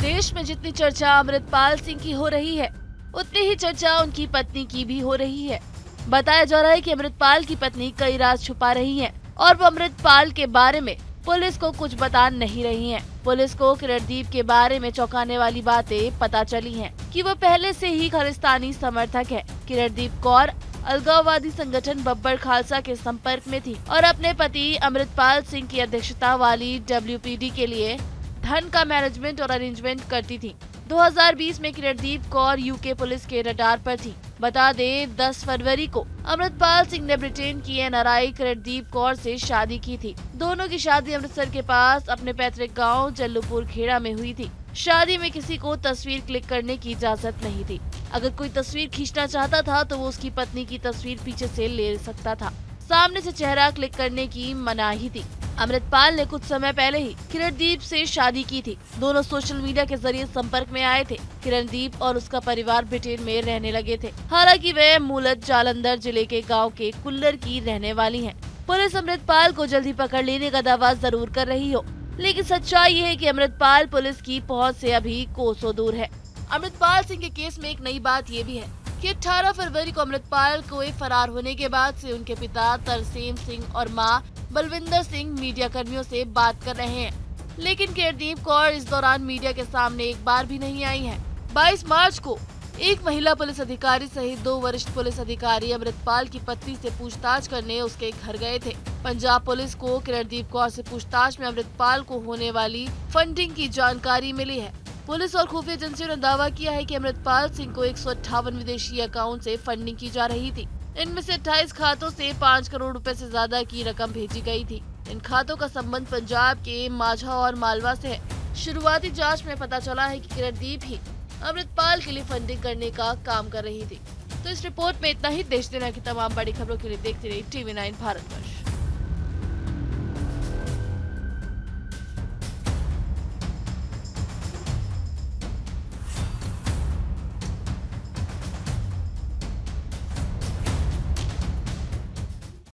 देश में जितनी चर्चा अमृतपाल सिंह की हो रही है, उतनी ही चर्चा उनकी पत्नी की भी हो रही है बताया जा रहा है कि अमृतपाल की पत्नी कई राज छुपा रही हैं और वो अमृतपाल के बारे में पुलिस को कुछ बता नहीं रही हैं। पुलिस को किरणदीप के बारे में चौंकाने वाली बातें पता चली हैं कि वो पहले से ही खालिस्तानी समर्थक है किरणदीप कौर अलगाववादी संगठन बब्बर खालसा के संपर्क में थी और अपने पति अमृतपाल सिंह की अध्यक्षता वाली WPD के लिए धन का मैनेजमेंट और अरेंजमेंट करती थी। 2020 में किरणदीप कौर यूके पुलिस के रडार पर थी। बता दे 10 फरवरी को अमृतपाल सिंह ने ब्रिटेन की एनआरआई किरणदीप कौर से शादी की थी। दोनों की शादी अमृतसर के पास अपने पैतृक गाँव जल्लूपुर खेड़ा में हुई थी। शादी में किसी को तस्वीर क्लिक करने की इजाज़त नहीं थी। अगर कोई तस्वीर खींचना चाहता था तो वो उसकी पत्नी की तस्वीर पीछे से ले सकता था। सामने से चेहरा क्लिक करने की मनाही थी। अमृतपाल ने कुछ समय पहले ही किरणदीप से शादी की थी। दोनों सोशल मीडिया के ज़रिए संपर्क में आए थे। किरणदीप और उसका परिवार ब्रिटेन में रहने लगे थे। हालाँकि वे मूलत जालंधर ज़िले के गाँव के कुल्लर की रहने वाली हैं। पुलिस अमृतपाल को जल्दी पकड़ लेने का दावा ज़रूर कर रही हो। लेकिन सच्चाई ये है कि अमृतपाल पुलिस की पहुँच से अभी कोसों दूर है। अमृतपाल सिंह के केस में एक नई बात ये भी है कि 18 फरवरी को अमृतपाल को फरार होने के बाद से उनके पिता तरसेम सिंह और माँ बलविंदर सिंह मीडिया कर्मियों से बात कर रहे हैं। लेकिन केरदीप कौर इस दौरान मीडिया के सामने एक बार भी नहीं आई है। 22 मार्च को एक महिला पुलिस अधिकारी सहित दो वरिष्ठ पुलिस अधिकारी अमृतपाल की पत्नी से पूछताछ करने उसके घर गए थे। पंजाब पुलिस को किरणदीप कौर से पूछताछ में अमृतपाल को होने वाली फंडिंग की जानकारी मिली है। पुलिस और खुफिया एजेंसियों ने दावा किया है कि अमृतपाल सिंह को एक सौ अट्ठावन विदेशी अकाउंट से फंडिंग की जा रही थी। इनमें से 28 खातों से पाँच करोड़ रुपए से ज़्यादा की रकम भेजी गई थी। इन खातों का संबंध पंजाब के माझा और मालवा से है। शुरुआती जाँच में पता चला है कि किरणदीप ही अमृतपाल के लिए फंडिंग करने का काम कर रही थी। तो इस रिपोर्ट में इतना ही। देश देना की तमाम बड़ी खबरों के लिए देखते रहिए टीवी नाइन भारत वर्ष।